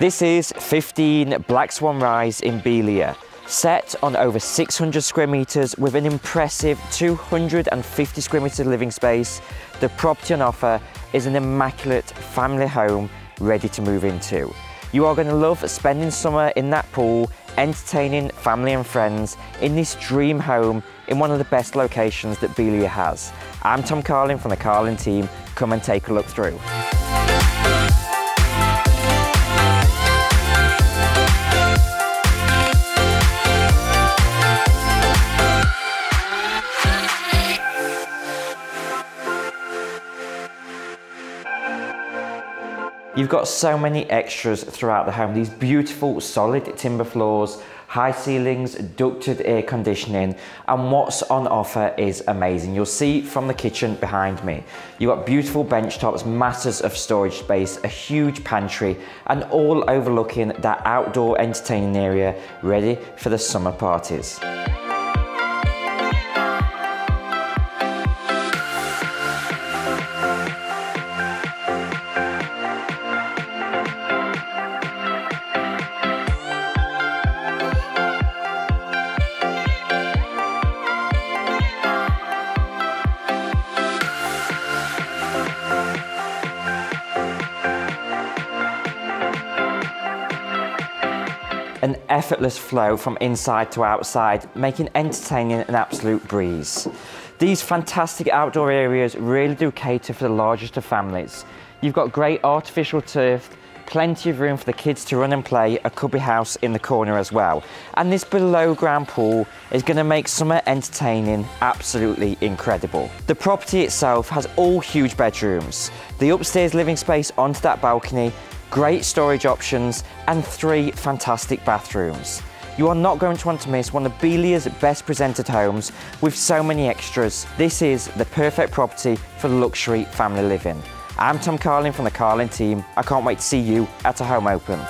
This is 15 Black Swan Rise in Beeliar, set on over 600 square metres with an impressive 250 square metre living space. The property on offer is an immaculate family home ready to move into. You are going to love spending summer in that pool, entertaining family and friends in this dream home in one of the best locations that Beeliar has. I'm Tom Carlin from the Carlin team. Come and take a look through. You've got so many extras throughout the home. These beautiful solid timber floors, high ceilings, ducted air conditioning, and what's on offer is amazing. You'll see from the kitchen behind me. You've got beautiful bench tops, masses of storage space, a huge pantry, and all overlooking that outdoor entertaining area ready for the summer parties. An effortless flow from inside to outside, making entertaining an absolute breeze. These fantastic outdoor areas really do cater for the largest of families. You've got great artificial turf, plenty of room for the kids to run and play, a cubby house in the corner as well. And this below ground pool is going to make summer entertaining absolutely incredible. The property itself has all huge bedrooms, the upstairs living space onto that balcony great storage options, and three fantastic bathrooms. You are not going to want to miss one of Beeliar's best presented homes with so many extras. This is the perfect property for luxury family living. I'm Tom Carlin from the Carlin team. I can't wait to see you at a home open.